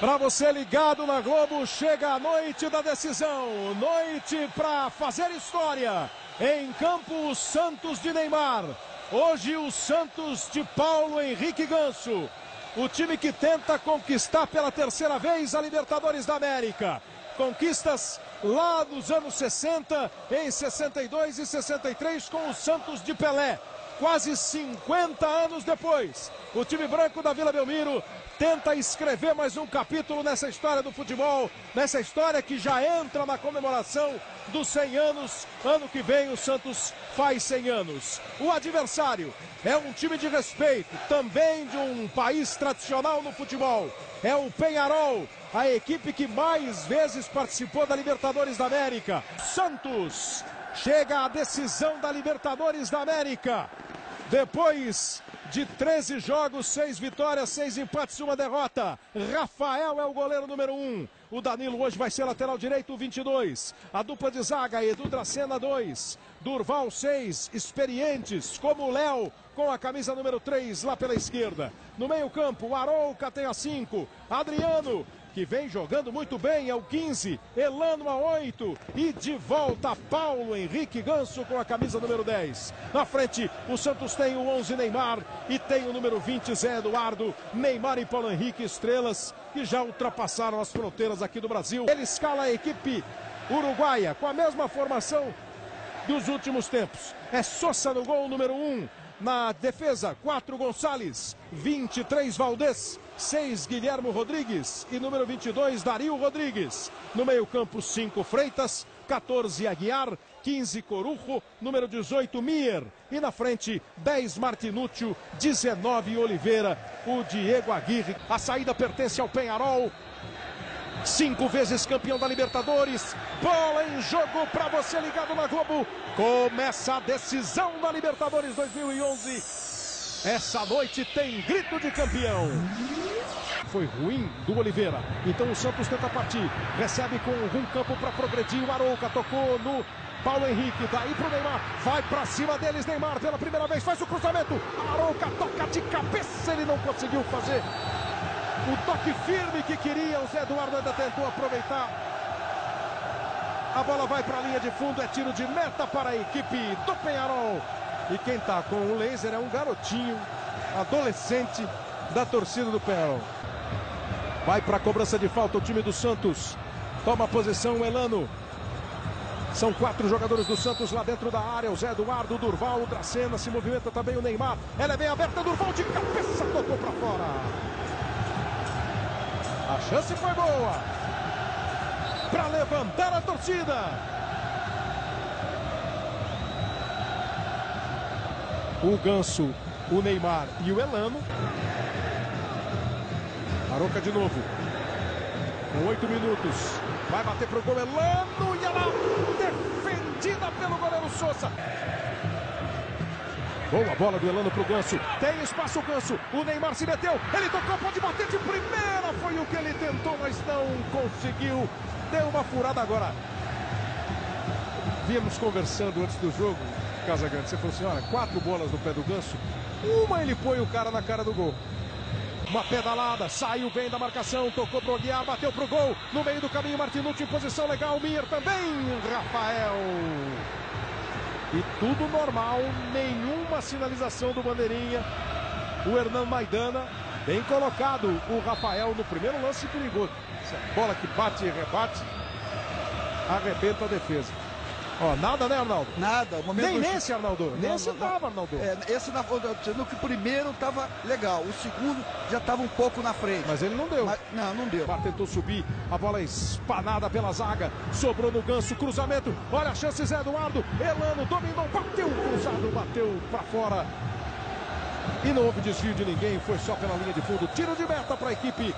Para você ligado na Globo, chega a noite da decisão. Noite para fazer história. Em campo, Santos de Neymar. Hoje, o Santos de Paulo Henrique Ganso. O time que tenta conquistar pela terceira vez a Libertadores da América. Conquistas lá nos anos 60, em 62 e 63, com o Santos de Pelé. Quase 50 anos depois, o time branco da Vila Belmiro tenta escrever mais um capítulo nessa história do futebol, nessa história que já entra na comemoração dos 100 anos. Ano que vem o Santos faz 100 anos. O adversário é um time de respeito, também de um país tradicional no futebol. É o Penharol, a equipe que mais vezes participou da Libertadores da América. Santos chega à decisão da Libertadores da América. Depois de 13 jogos, 6 vitórias, 6 empates e uma derrota. Rafael é o goleiro número 1. Um. O Danilo hoje vai ser lateral direito, 22. A dupla de zaga, Edu Dracena, 2. Durval, 6. Experientes, como o Léo, com a camisa número 3 lá pela esquerda. No meio-campo, o Arouca tem a 5. Adriano, que vem jogando muito bem, é o 15, Elano a 8 e de volta Paulo Henrique Ganso com a camisa número 10. Na frente, o Santos tem o 11 Neymar e tem o número 20 Zé Eduardo, Neymar e Paulo Henrique estrelas que já ultrapassaram as fronteiras aqui do Brasil. Ele escala a equipe uruguaia com a mesma formação dos últimos tempos. É Sosa no gol número 1. Na defesa, 4 Gonçalves, 23 Valdez, 6 Guilherme Rodrigues e número 22 Dario Rodrigues. No meio-campo, 5 Freitas, 14 Aguiar, 15 Corujo, número 18 Mier e na frente 10 Martinúcio, 19 Oliveira, o Diego Aguirre. A saída pertence ao Penharol. Cinco vezes campeão da Libertadores. Bola em jogo para você ligado na Globo. Começa a decisão da Libertadores 2011. Essa noite tem grito de campeão. Foi ruim do Oliveira. Então o Santos tenta partir. Recebe com um campo para progredir. O Arouca tocou no Paulo Henrique, daí pro Neymar, vai para cima deles, Neymar pela primeira vez, faz o cruzamento, Arouca toca de cabeça, ele não conseguiu fazer o toque firme que queria, o Zé Eduardo ainda tentou aproveitar. A bola vai para a linha de fundo, é tiro de meta para a equipe do Penharol. E quem está com o laser é um garotinho, adolescente da torcida do Penharol. Vai para a cobrança de falta o time do Santos. Toma posição o Elano. São quatro jogadores do Santos lá dentro da área. O Zé Eduardo, o Durval, o Dracena. Se movimenta também o Neymar. Ela é bem aberta. Durval de cabeça tocou para fora. A chance foi boa. Para levantar a torcida. O Ganso, o Neymar e o Elano. Aroca de novo. Com oito minutos. Vai bater pro gol Elano e ela defendida pelo goleiro Souza. Boa bola do Elano pro Ganso. Tem espaço o Ganso. O Neymar se meteu. Ele tocou, pode bater de primeira. Foi o que ele tentou, mas não conseguiu. Deu uma furada agora. Víamos conversando antes do jogo, Casagrande. Você falou assim: olha, quatro bolas no pé do Ganso. Uma ele põe o cara na cara do gol. Uma pedalada, saiu bem da marcação, tocou pro Aguiar, bateu pro gol. No meio do caminho, Martinucci em posição legal. Mir também, Rafael. E tudo normal, nenhuma sinalização do Bandeirinha. O Hernan Maidana, bem colocado. O Rafael no primeiro lance perigoso. Bola que bate e rebate, arrebenta a defesa. Ó, nada, né, Arnaldo? Nada. Nem nesse, Arnaldo. Não, nesse não, tava, Arnaldo. É, esse na, no que o primeiro tava legal, o segundo já tava um pouco na frente. Mas ele não deu. Mas- não, não deu. O Bar tentou subir, a bola espanada pela zaga, sobrou no ganso, cruzamento, olha a chance, Zé Eduardo, Elano dominou, bateu cruzado, bateu pra fora. E não houve desvio de ninguém, foi só pela linha de fundo, tiro de meta para a equipe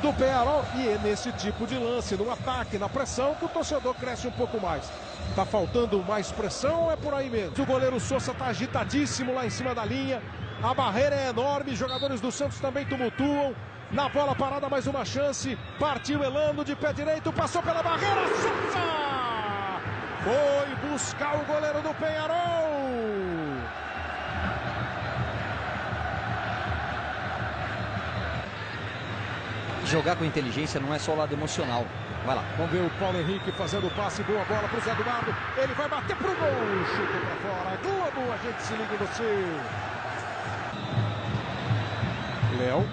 do Penharol. E é nesse tipo de lance, no ataque, na pressão, que o torcedor cresce um pouco mais. Tá faltando mais pressão ou é por aí mesmo? O goleiro Souza tá agitadíssimo lá em cima da linha. A barreira é enorme, jogadores do Santos também tumultuam. Na bola parada, mais uma chance. Partiu Elano de pé direito, passou pela barreira. Souza! Foi buscar o goleiro do Penharol. Jogar com inteligência não é só o lado emocional. Vai lá. Vamos ver o Paulo Henrique fazendo o passe. Boa bola para o Zé Eduardo. Ele vai bater pro gol. Chuta para fora. Globo, a gente se liga em você. Léo.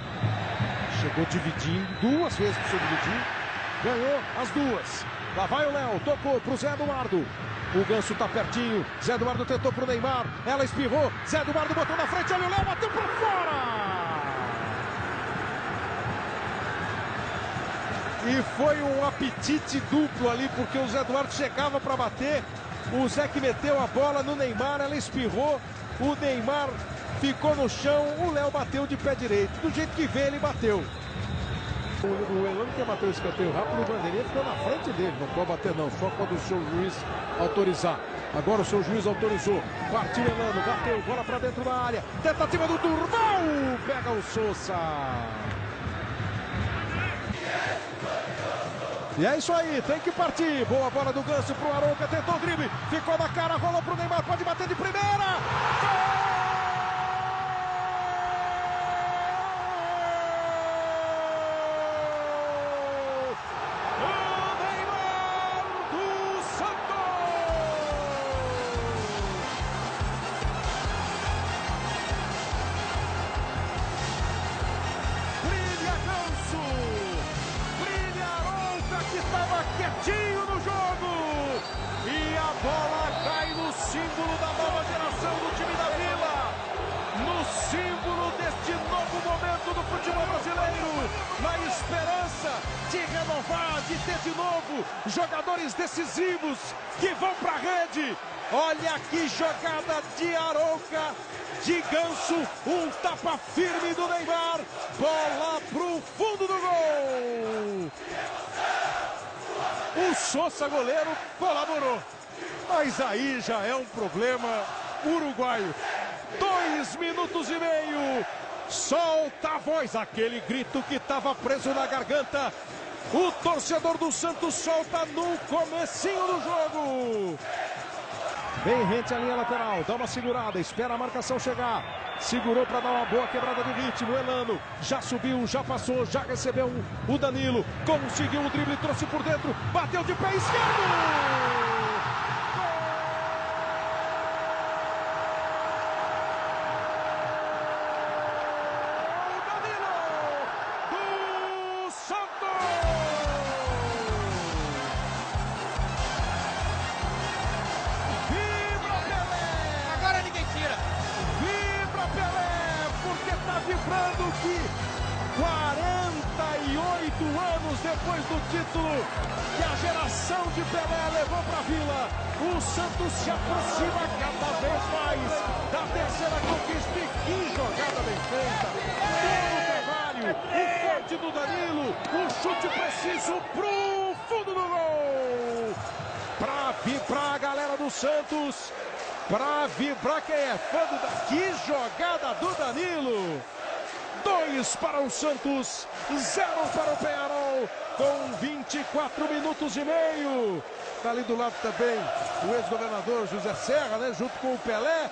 Chegou dividindo. Duas vezes precisou dividir. Ganhou as duas. Lá vai o Léo. Tocou pro Zé Eduardo. O Ganso tá pertinho. Zé Eduardo tentou pro Neymar. Ela espirrou. Zé Eduardo botou na frente. Olha o Léo. Bateu para fora. E foi um apetite duplo ali, porque o Zé Eduardo chegava para bater. O Zé que meteu a bola no Neymar, ela espirrou. O Neymar ficou no chão, o Léo bateu de pé direito. Do jeito que veio, ele bateu. O, o Elano quer bater o escanteio rápido, o bandeirinha ficou na frente dele. Não pode bater não, só quando o seu juiz autorizar. Agora o seu juiz autorizou. Partiu Elano, bateu, bola para dentro da área. Tentativa do Durval, pega o Sousa. E é isso aí, tem que partir. Boa bola do Ganso pro Arouca, tentou o drible, ficou na cara, rolou pro Neymar, pode bater de primeira. Gol! Na esperança de renovar, de ter de novo jogadores decisivos que vão para a rede. Olha que jogada de Arouca, de Ganso, um tapa firme do Neymar, bola pro fundo do gol. O Sousa, goleiro, colaborou. Mas aí já é um problema uruguaio. Dois minutos e meio. Solta a voz, aquele grito que estava preso na garganta. O torcedor do Santos solta no comecinho do jogo. Vem rente a linha lateral, dá uma segurada, espera a marcação chegar. Segurou para dar uma boa quebrada de ritmo. Elano já subiu, já passou, já recebeu o Danilo. Conseguiu o drible, trouxe por dentro, bateu de pé esquerdo. Que 48 anos depois do título que a geração de Pelé levou para a Vila, o Santos se aproxima cada vez mais da terceira conquista. E que jogada bem feita! Pelo Carvalho, o corte do Danilo, o chute preciso pro fundo do gol! Para vibrar a galera do Santos, para vibrar quem é fã do... Que jogada do Danilo! Dois para o Santos, zero para o Penharol, com 24 minutos e meio. Está ali do lado também o ex-governador José Serra, né, junto com o Pelé.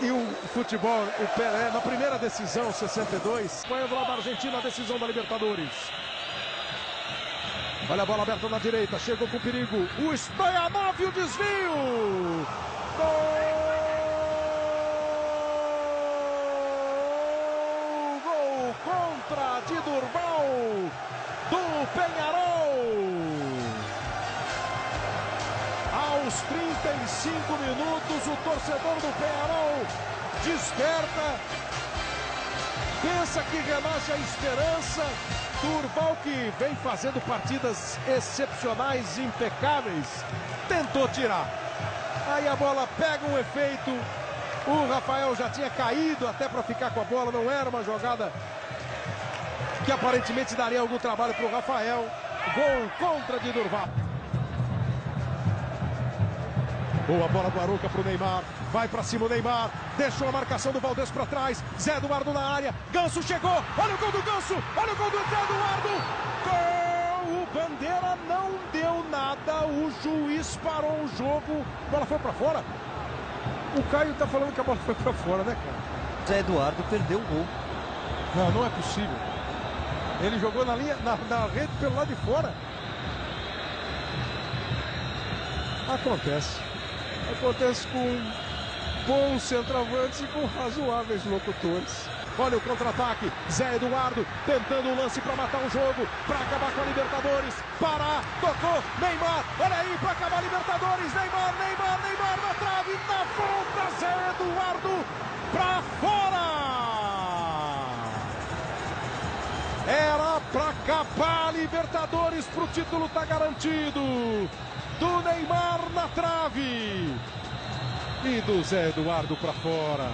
E o futebol, o Pelé, na primeira decisão, 62, foi do lado da Argentina, a decisão da Libertadores. Olha a bola aberta na direita, chegou com perigo. O Stoyanov, o desvio. Gol! contra de Durval do Penharol. Aos 35 minutos, o torcedor do Penharol desperta, pensa que renasce a esperança. Durval, que vem fazendo partidas excepcionais, impecáveis, tentou tirar. Aí a bola pega um efeito. O Rafael já tinha caído até para ficar com a bola, não era uma jogada que aparentemente daria algum trabalho para o Rafael. Gol contra de Durval. Boa bola do Aruca para o Neymar. Vai para cima o Neymar. Deixou a marcação do Valdez para trás. Zé Eduardo na área. Ganso chegou. Olha o gol do Ganso. Olha o gol do Zé Eduardo. Gol! O Bandeira não deu nada. O juiz parou o jogo. A bola foi para fora. O Caio tá falando que a bola foi para fora, né, cara? Zé Eduardo perdeu o gol. Não, não é possível. Ele jogou na linha, na, na rede pelo lado de fora. Acontece. Acontece com bons centroavantes e com razoáveis locutores. Olha o contra-ataque. Zé Eduardo tentando o lance para matar o jogo, para acabar com a Libertadores. Pará, tocou, Neymar. Olha aí para acabar a Libertadores. Neymar, Neymar, Neymar na trave, na ponta. A Libertadores, para o título tá garantido. Do Neymar na trave. E do Zé Eduardo para fora.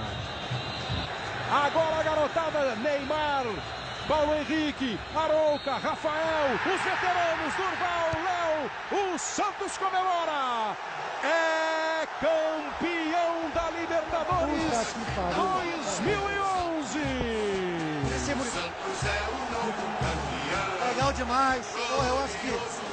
Agora a garotada, Neymar, Paulo Henrique, Arouca, Rafael, os veteranos, Durval, Léo, o Santos comemora. É campeão da Libertadores 2011. Demais. Pô, eu acho que